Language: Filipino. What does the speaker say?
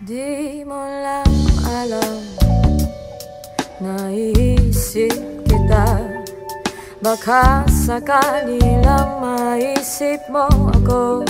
Di mo lang alam. Naiisip kita. Baka sakali lang maisip mo ako.